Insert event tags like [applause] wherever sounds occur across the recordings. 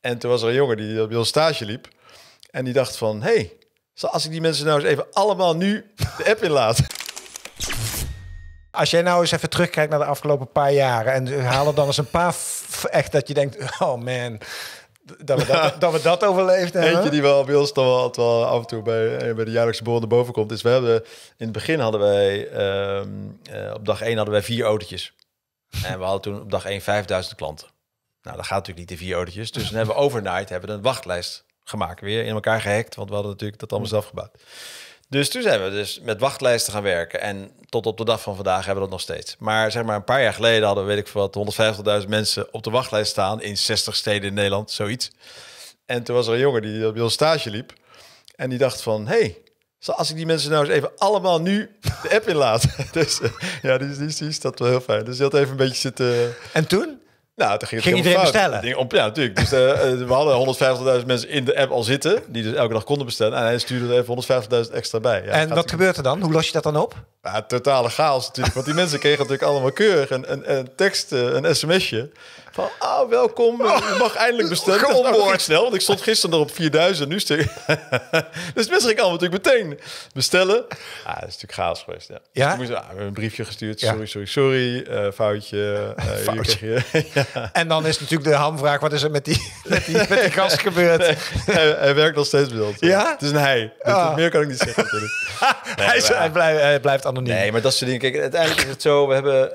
En toen was er een jongen die bij ons stage liep. En die dacht van, hé, hey, als ik die mensen nou eens even allemaal nu de app inlaat. Als jij nou eens even terugkijkt naar de afgelopen paar jaren... en haal er dan eens een paar echt dat je denkt... oh man, dat we dat, dat, we dat overleefd hebben. Eentje die wel bij ons dan wel, wel af en toe bij, bij de jaarlijkse boren naar boven komt... is we hebben, in het begin hadden wij, ehm, eh, op dag 1 hadden wij vier autootjes. En we hadden toen op dag 1 5000 klanten. Nou, dat gaat natuurlijk niet de vier autootjes. Dus dan hebben we overnight hebben een wachtlijst gemaakt. Weer in elkaar gehackt, want we hadden natuurlijk dat allemaal zelf gebouwd. Dus toen zijn we dus met wachtlijsten gaan werken. En tot op de dag van vandaag hebben we dat nog steeds. Maar zeg maar een paar jaar geleden hadden we, weet ik wat, 150.000 mensen op de wachtlijst staan in 60 steden in Nederland, zoiets. En toen was er een jongen die op ons stage liep. En die dacht van, hey, als ik die mensen nou eens even allemaal nu de app inlaat. [laughs] dus uh, ja, die, die, die is dat wel heel fijn. Dus die had even een beetje zitten... En toen? Nou, toen ging, ging iedereen bestellen? ja, natuurlijk. Dus uh, we hadden 150.000 mensen in de app al zitten, die dus elke dag konden bestellen. En hij stuurde er even 150.000 extra bij. Ja, en wat gebeurt er dan? Hoe los je dat dan op? Ja, totale chaos natuurlijk. Want die mensen kregen natuurlijk allemaal keurig een, een, een tekst, een sms'je. Van, oh, welkom, je mag eindelijk bestellen. Snel, want ik stond gisteren nog op 4000, nu stuk. [laughs] dus mensen gingen allemaal natuurlijk meteen bestellen. Ah, dat is natuurlijk chaos geweest, ja. ja? Dus moest, ah, een briefje gestuurd, sorry, sorry, sorry, uh, foutje. Uh, [laughs] foutje. Je, [laughs] ja. En dan is natuurlijk de hamvraag, wat is er met die, [laughs] met die, met die gast gebeurd? Nee, hij, hij, werkt nog steeds bij ons. Ja? Het is een hij. Oh. Meer kan ik niet zeggen natuurlijk. nee, [laughs] hij, is, hij, blijft, hij, blijft anoniem. Nee, maar dat soort dingen. Kijk, uiteindelijk is het zo, we hebben...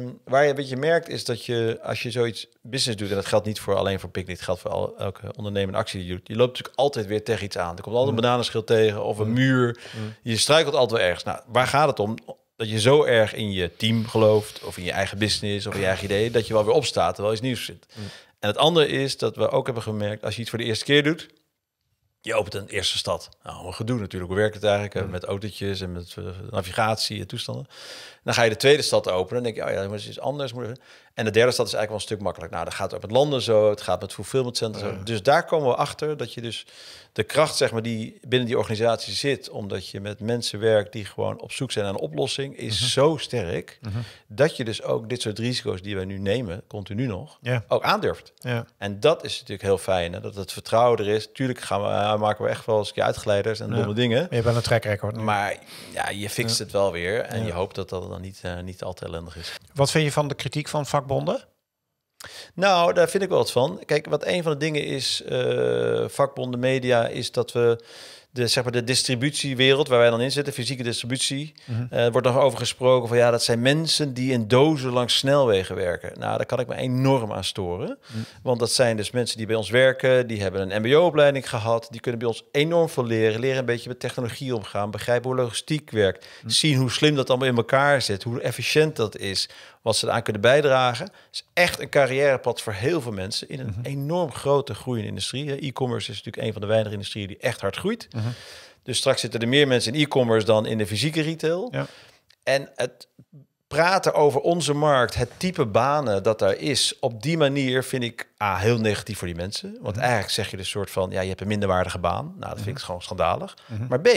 Uh, waar je een beetje merkt, is dat je, als je zoiets business doet, en dat geldt niet voor alleen voor Picnic, het geldt voor al, elke ondernemende actie die je doet, je loopt natuurlijk altijd weer tegen iets aan. Er komt altijd een mm. bananenschil tegen of een mm. muur. Mm. Je struikelt altijd wel ergens. Nou, waar gaat het om? Dat je zo erg in je team gelooft, of in je eigen business, of in je eigen idee, dat je wel weer opstaat, terwijl iets nieuws zit. En het andere is dat we ook hebben gemerkt, als je iets voor de eerste keer doet, je opent een eerste stad. Nou, een gedoe natuurlijk. Hoe werkt het eigenlijk? Met autootjes en met uh, navigatie en toestanden. Dan ga je de tweede stad openen. Dan denk je, oh ja, het is anders. En de derde stad is eigenlijk wel een stuk makkelijk. Nou, dat gaat ook met landen zo. Het gaat met fulfillment centers. Zo. Dus daar komen we achter dat je dus de kracht, zeg maar, die binnen die organisatie zit, omdat je met mensen werkt die gewoon op zoek zijn naar een oplossing, is mhm. zo sterk mhm. dat je dus ook dit soort risico's die wij nu nemen, continu nog, ook aandurft. Ja. En dat is natuurlijk heel fijn, hè? dat het vertrouwen er is. Tuurlijk gaan we, uh, maken we echt wel eens een keer uitgeleiders en domme dingen. Je bent een track record. Maar ja, je fixt het wel weer en je hoopt dat dat dan niet, uh, niet al te ellendig is. Wat vind je van de kritiek van vakbonden? Nou, daar vind ik wel wat van. Kijk, wat een van de dingen is, uh, vakbonden, media, is dat we de, zeg maar, de distributiewereld waar wij dan in zitten, fysieke distributie, mm wordt nog over gesproken van ja, dat zijn mensen die in dozen langs snelwegen werken. Nou, daar kan ik me enorm aan storen. Mhm. Want dat zijn dus mensen die bij ons werken, die hebben een MBO-opleiding gehad, die kunnen bij ons enorm veel leren, leren een beetje met technologie omgaan, begrijpen hoe logistiek werkt, mhm. zien hoe slim dat allemaal in elkaar zit, hoe efficiënt dat is, wat ze eraan kunnen bijdragen. Het is echt een carrièrepad voor heel veel mensen in een mhm. enorm grote groeiende industrie. E-commerce is natuurlijk een van de weinige industrieën die echt hard groeit. Mhm. Dus straks zitten er meer mensen in e-commerce dan in de fysieke retail. Ja. En het praten over onze markt, het type banen dat daar is, op die manier vind ik A, heel negatief voor die mensen. Want mhm. eigenlijk zeg je dus soort van, ja, je hebt een minderwaardige baan. Nou, dat vind ik gewoon schandalig. Maar B,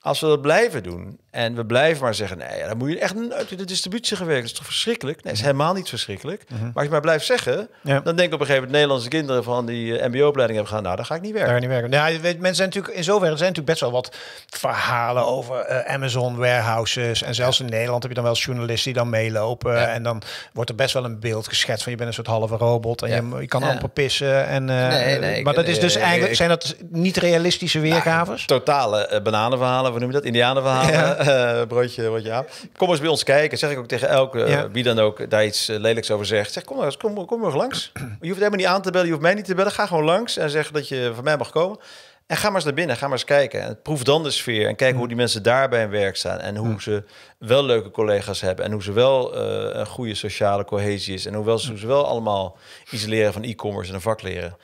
als we dat blijven doen en we blijven maar zeggen, nee, dan moet je echt uit de distributie gewerkt. Dat is toch verschrikkelijk? Nee, is helemaal niet verschrikkelijk. Mhm. Maar als je maar blijft zeggen, dan denk ik op een gegeven moment Nederlandse kinderen van die eh, MBO-opleiding hebben gaan, nou, dan ga ik niet werken. Daar niet werken. Je weet, mensen zijn natuurlijk in zoverre zijn natuurlijk best wel wat verhalen over uh, Amazon warehouses en zelfs in Nederland heb je dan wel journalisten die dan meelopen en dan wordt er best wel een beeld geschetst van je bent een soort halve robot en je, je, kan amper pissen en uh, nee, nee, maar dat is dus eigenlijk zijn dat niet realistische weergaves? totale bananenverhalen, we noemen dat, indianenverhalen. Uh, broodje, broodje ja. Kom eens bij ons kijken. Zeg ik ook tegen elke, uh, wie dan ook daar iets uh, lelijks over zegt. Zeg, kom maar, kom, kom maar langs. Je hoeft helemaal niet aan te bellen, je hoeft mij niet te bellen. Ga gewoon langs en zeg dat je van mij mag komen. En ga maar eens naar binnen, ga maar eens kijken. En proef dan de sfeer en kijk hoe die mensen daarbij in werk staan. En hoe ze wel leuke collega's hebben. En hoe ze wel een goede sociale cohesie is. En hoewel ze, ze wel allemaal iets leren van e-commerce en een vak leren.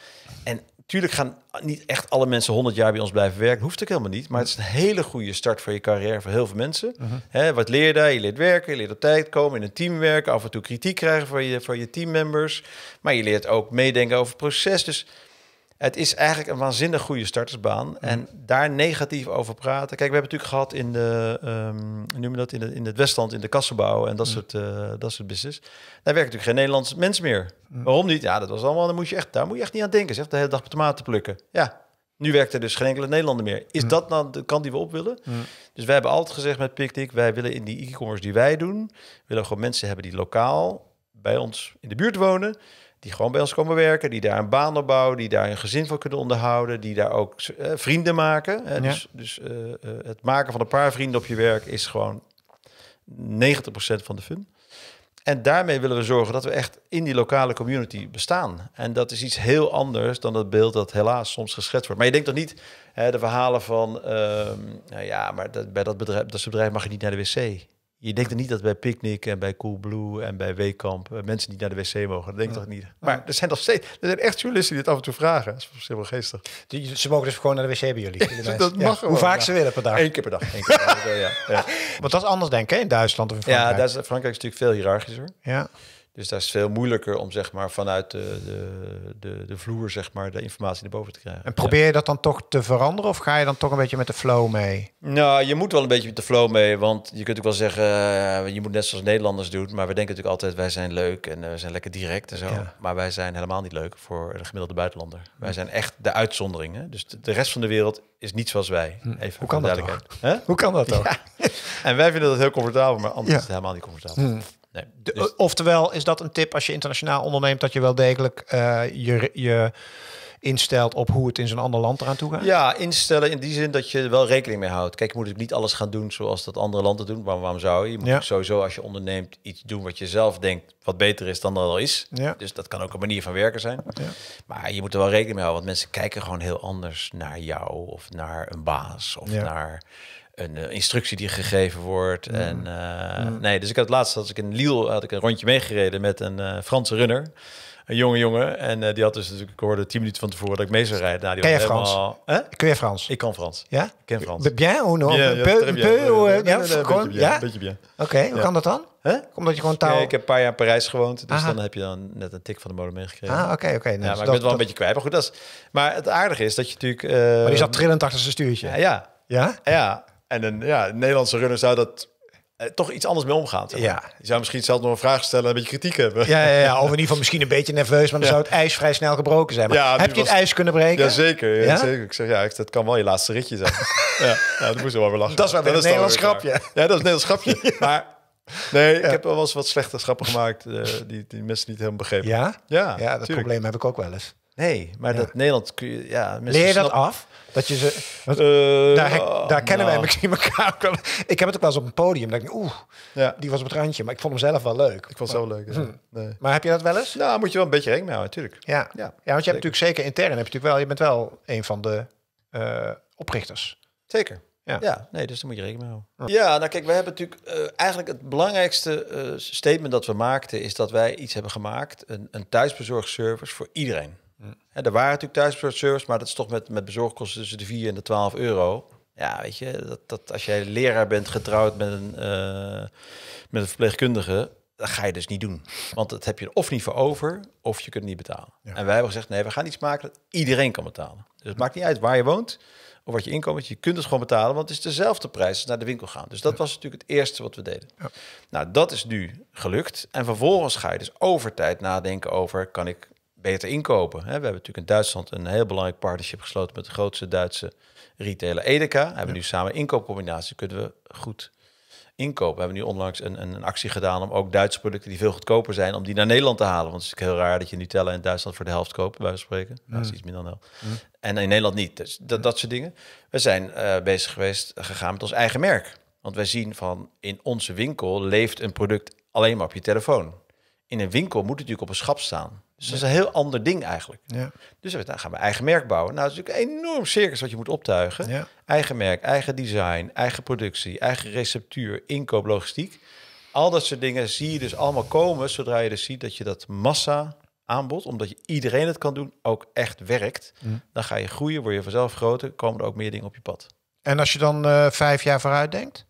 En Tuurlijk gaan niet echt alle mensen 100 jaar bij ons blijven werken. Hoeft ook helemaal niet. Maar het is een hele goede start voor je carrière voor heel veel mensen. Uh wat leer je daar? Je leert werken, je leert op tijd komen, in een team werken, af en toe kritiek krijgen van je, van je teammembers. Maar je leert ook meedenken over het proces. Dus Het is eigenlijk een waanzinnig goede startersbaan. En daar negatief over praten. Kijk, we hebben natuurlijk gehad in de, hoe noem dat, in, de, in het Westland, in de kassenbouw en dat, soort, eh, dat soort business. Daar werken natuurlijk geen Nederlandse mensen meer. Waarom niet? Ja, dat was allemaal, daar moet je echt, daar moet je echt niet aan denken. Zeg, de hele dag tomaten plukken. Ja, nu werkt er dus geen enkele Nederlander meer. Is dat nou de kant die we op willen? Dus wij hebben altijd gezegd met Picnic, wij willen in die e-commerce die wij doen, willen gewoon mensen hebben die lokaal bij ons in de buurt wonen, die gewoon bij ons komen werken, die daar een baan opbouwen, die daar een gezin van kunnen onderhouden, die daar ook eh, vrienden maken. Hè? Ja. Dus, dus eh, eh, het maken van een paar vrienden op je werk is gewoon 90% van de fun. En daarmee willen we zorgen dat we echt in die lokale community bestaan. En dat is iets heel anders dan het beeld dat helaas soms geschetst wordt. Maar je denkt toch niet hè, de verhalen van... ehm, nou ja, maar dat, bij dat bedrijf, dat bedrijf mag je niet naar de wc. Je denkt er niet dat bij Picnic en bij Coolblue en bij Weekamp... eh, mensen niet naar de wc mogen. Dat denk ik toch niet. Maar er zijn nog steeds... Er zijn echt journalisten die het af en toe vragen. Dat is wel geestig. Die, ze mogen dus gewoon naar de wc bij jullie. [laughs] Dat Ja. mag Hoe vaak ja. ze willen per dag. Eén keer per dag. Eén keer per dag. ja, ja. Want dat is anders denk ik in Duitsland of in ja Frankrijk. daar is, Frankrijk is natuurlijk veel hiërarchischer. ja. Dus daar is het veel moeilijker om zeg maar vanuit de, de, de, de vloer zeg maar de informatie naar boven te krijgen. En probeer je dat dan toch te veranderen of ga je dan toch een beetje met de flow mee? Nou, je moet wel een beetje met de flow mee, want je kunt ook wel zeggen, eh, je moet net zoals Nederlanders doen, maar we denken natuurlijk altijd wij zijn leuk en eh, we zijn lekker direct en zo. Ja. Maar wij zijn helemaal niet leuk voor de gemiddelde buitenlander. Wij zijn echt de uitzonderingen. Dus de, de rest van de wereld is niet zoals wij. Even Hoe kan dat. Hè? Hoe kan dat [laughs] toch? Ja. En wij vinden dat heel comfortabel, maar anders Ja. is het helemaal niet comfortabel. Nee. De- Dus- Oftewel, is dat een tip als je internationaal onderneemt, dat je wel degelijk eh, je, je instelt op hoe het in zo'n ander land eraan toe gaat? Ja, instellen in die zin dat je er wel rekening mee houdt. Kijk, je moet natuurlijk niet alles gaan doen zoals dat andere landen doen. Waarom, waarom zou je? Je moet Ja. sowieso als je onderneemt iets doen wat je zelf denkt wat beter is dan er al is. Ja. Dus dat kan ook een manier van werken zijn. Ja. Maar je moet er wel rekening mee houden, want mensen kijken gewoon heel anders naar jou of naar een baas of Ja. naar een eh, instructie die gegeven wordt. En eh, nee, dus ik had laatst als ik in Lille had ik een rondje meegereden met een eh, Franse runner. Een jonge jongen. En eh, die had dus natuurlijk, ik hoorde tien minuten van tevoren dat ik mee zou rijden. Nou, die Ken was je Frans? helemaal- Hè? Kun je Frans? Ik kan Frans. Ja? Ik ken Frans. Bien ou non? Peu- peu- bien. peu Nee, nee, ja, nee, nee, beetje bien, ja? beetje bien. Oké, hoe kan dat dan? Hè? Omdat je gewoon taal... Ja, ik heb een paar jaar in Parijs gewoond, dus Aha. dan heb je dan net een tik van de molen meegekregen. Ah, oké, oké. Nou, ja, maar dus ik ben dat- het wel een beetje kwijt. Maar goed, dat is. Maar het aardige is dat je natuurlijk. eh, Maar die zat trillend achter zijn stuurtje. ja, ja, Ja? ja. En een, ja, een Nederlandse runner zou dat eh, toch iets anders mee omgaan. zeg maar. Ja. Je zou misschien zelf nog een vraag stellen en een beetje kritiek hebben. Ja, ja, ja, [laughs] of in ieder geval misschien een beetje nerveus, maar dan Ja. zou het ijs vrij snel gebroken zijn. Maar Ja, heb je het ijs kunnen breken? Jazeker, ja, Ja? zeker. Ik zeg, ja, ik- dat kan wel je laatste ritje zijn. [laughs] ja, ja, dat moest wel weer lachen. Dat is wel weer een Nederlands grapje. Ja, dat is een Nederlands grapje. [laughs] Maar nee, ik heb wel eens wat slechte grappen gemaakt eh, die, die mensen niet helemaal begrepen. Ja? Ja, Ja, dat tuurlijk. probleem heb ik ook wel eens. Nee, maar Ja. dat Nederland kun je, ja, Leer je dat af? Dat je ze... want Eh, daar, hek- daar kennen wij nou, misschien elkaar ook wel. Ik heb het ook wel eens op een podium. Dat ik, oeh, Ja, die was op het randje. Maar ik vond hem zelf wel leuk. ik vond het zo leuk. ja. Hm. Nee. Maar heb je dat wel eens? Nou, moet je wel een beetje rekening houden, natuurlijk. Ja. Ja, ja, want je hebt zeker. natuurlijk zeker intern, heb je natuurlijk wel, je bent wel een van de eh, oprichters. Zeker. Ja. Ja. nee, dus daar moet je rekening mee houden. Ja, nou kijk, we hebben natuurlijk eh, eigenlijk het belangrijkste statement dat we maakten is dat wij iets hebben gemaakt, een, een thuisbezorgservice voor iedereen. Hè, er waren natuurlijk thuisbezorgservice, maar dat is toch met, met bezorgkosten tussen de 4 en de 12 euro. Ja, weet je, dat, dat als jij leraar bent getrouwd met een, eh, met een verpleegkundige, dat ga je dus niet doen. Want dat heb je er of niet voor over, of je kunt het niet betalen. Ja. En wij hebben gezegd, nee, we gaan iets maken dat iedereen kan betalen. Dus het maakt niet uit waar je woont of wat je inkomen is. Je kunt het gewoon betalen, want het is dezelfde prijs als naar de winkel gaan. Dus dat was natuurlijk het eerste wat we deden. Ja. Nou, dat is nu gelukt. En vervolgens ga je dus over tijd nadenken over, kan ik beter inkopen? We hebben natuurlijk in Duitsland een heel belangrijk partnership gesloten met de grootste Duitse retailer Edeka. Hebben we nu samen inkoopcombinatie, kunnen we goed inkopen. We hebben nu onlangs een, een, actie gedaan om ook Duitse producten die veel goedkoper zijn, om die naar Nederland te halen. Want het is natuurlijk heel raar dat je Nutella in Duitsland voor de helft koopt, bij spreken. Nou, dat is iets minder dan. En in Nederland niet. Dus dat, dat soort dingen. We zijn eh, bezig geweest, gegaan met ons eigen merk. Want wij zien van in onze winkel leeft een product alleen maar op je telefoon. In een winkel moet het natuurlijk op een schap staan. Dus dat is een heel ander ding eigenlijk. Ja. Dus nou, gaan we eigen merk bouwen. Nou, dat is natuurlijk een enorm circus wat je moet optuigen. Ja. Eigen merk, eigen design, eigen productie, eigen receptuur, inkoop, logistiek. Al dat soort dingen zie je dus allemaal komen zodra je dus ziet dat je dat massa aanbod, omdat je iedereen het kan doen, ook echt werkt. Mm. Dan ga je groeien, word je vanzelf groter, komen er ook meer dingen op je pad. En als je dan eh, vijf jaar vooruit denkt?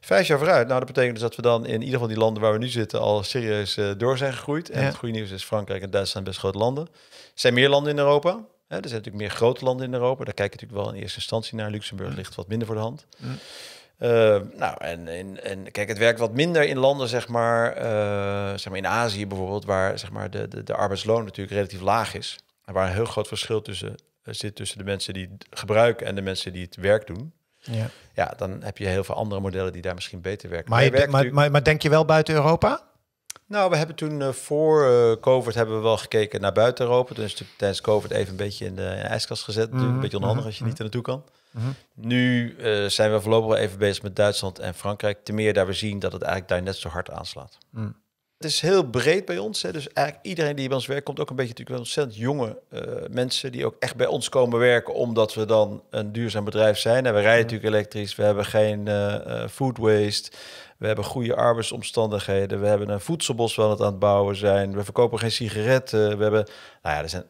Vijf jaar vooruit. Nou, dat betekent dus dat we dan in ieder geval die landen waar we nu zitten al serieus eh, door zijn gegroeid. En Ja. het goede nieuws is Frankrijk en Duitsland best grote landen. Er zijn meer landen in Europa. Hè, er zijn natuurlijk meer grote landen in Europa. Daar kijk je natuurlijk wel in eerste instantie naar. Luxemburg ligt wat minder voor de hand. Eh, nou, en, en, en kijk, het werkt wat minder in landen, zeg maar, eh, zeg maar in Azië bijvoorbeeld, waar zeg maar, de, de, de arbeidsloon natuurlijk relatief laag is. En waar een heel groot verschil tussen zit tussen de mensen die het gebruiken en de mensen die het werk doen. Ja. Ja, dan heb je heel veel andere modellen die daar misschien beter werken. Maar, je, maar, natuurlijk- maar, maar denk je wel buiten Europa? nou, we hebben toen eh, voor eh, COVID hebben we wel gekeken naar buiten Europa. Toen is natuurlijk tijdens COVID even een beetje in de, in de ijskast gezet. natuurlijk. Mhm, Een beetje onhandig mhm, als je niet er naartoe kan. Mhm. Nu eh, zijn we voorlopig wel even bezig met Duitsland en Frankrijk. Ten meer daar we zien dat het eigenlijk daar net zo hard aanslaat. Het is heel breed bij ons. Hè. Dus eigenlijk iedereen die bij ons werkt, komt ook een beetje natuurlijk wel ontzettend jonge eh, mensen die ook echt bij ons komen werken, omdat we dan een duurzaam bedrijf zijn. En we rijden natuurlijk elektrisch. We hebben geen eh, eh, food waste. We hebben goede arbeidsomstandigheden. We hebben een voedselbos waar we het aan het bouwen zijn. We verkopen geen sigaretten. We hebben, nou ja, er zijn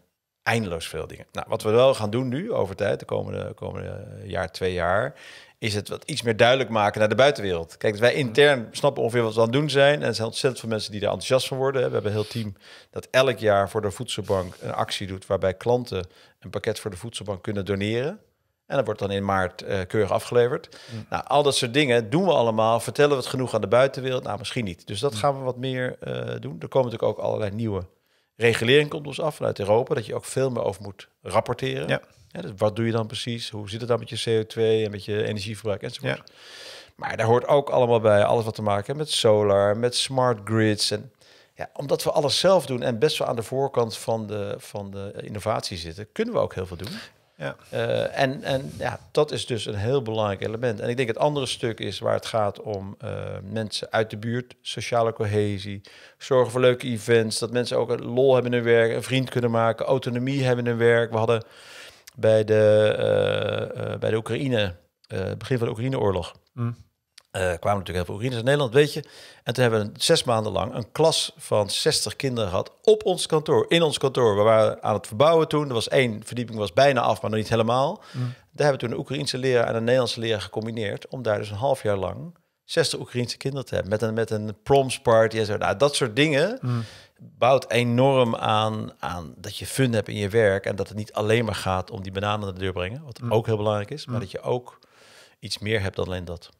eindeloos veel dingen. Nou, wat we wel gaan doen nu, over tijd, de komende, komende jaar, twee jaar, is het wat iets meer duidelijk maken naar de buitenwereld. Kijk, dus wij intern snappen ongeveer wat we aan het doen zijn. En er zijn ontzettend veel mensen die er enthousiast van worden. We hebben een heel team dat elk jaar voor de voedselbank een actie doet... waarbij klanten een pakket voor de voedselbank kunnen doneren. En dat wordt dan in maart eh, keurig afgeleverd. Nou, al dat soort dingen doen we allemaal. Vertellen we het genoeg aan de buitenwereld? Nou, misschien niet. Dus dat gaan we wat meer eh, doen. Er komen natuurlijk ook allerlei nieuwe regulering komt ons af vanuit Europa, dat je ook veel meer over moet rapporteren. Ja. dus wat doe je dan precies? Hoe zit het dan met je CO2 en met je energieverbruik enzovoort? Ja. Maar daar hoort ook allemaal bij alles wat te maken heeft met solar, met smart grids. En ja, omdat we alles zelf doen en best wel aan de voorkant van de, van de innovatie zitten, kunnen we ook heel veel doen. Ja. Eh, en en ja, dat is dus een heel belangrijk element. En ik denk het andere stuk is waar het gaat om eh, mensen uit de buurt, sociale cohesie, zorgen voor leuke events, dat mensen ook een lol hebben in hun werk, een vriend kunnen maken, autonomie hebben in hun werk. We hadden bij de, eh, bij de Oekraïne, begin van de Oekraïne-oorlog, Mm. Eh, kwamen natuurlijk heel veel Oekraïners uit Nederland, weet je. En toen hebben we een, zes maanden lang een klas van 60 kinderen gehad op ons kantoor, in ons kantoor. We waren aan het verbouwen toen. Er was één verdieping was bijna af, maar nog niet helemaal. Mm. Daar hebben we toen een Oekraïense leraar en een Nederlandse leraar gecombineerd... om daar dus een half jaar lang 60 Oekraïense kinderen te hebben. Met een, met een proms party en zo. Nou, dat soort dingen Mm. bouwt enorm aan, aan dat je fun hebt in je werk... en dat het niet alleen maar gaat om die bananen naar de deur brengen... wat Mm. ook heel belangrijk is, maar Mm. dat je ook iets meer hebt dan alleen dat.